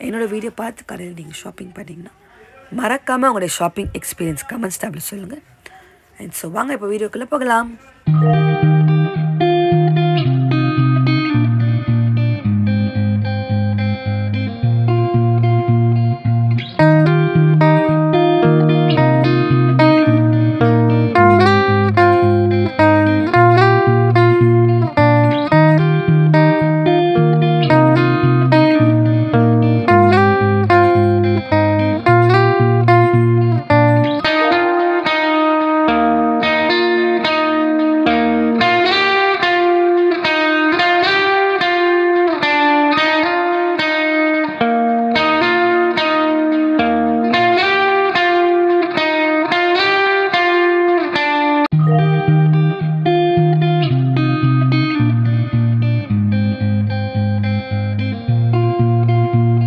என்னோடய வீடியோ பார்த்து கடையில் நீங்கள் ஷாப்பிங் பண்ணிங்கன்னா மறக்காமல் உங்களுடைய ஷாப்பிங் எக்ஸ்பீரியன்ஸ் கமெண்ட்ஸ் டேபிள் சொல்லுங்கள் அண்ட் ஸோ வாங்க இப்போ வீடியோக்குள்ளே போகலாம்.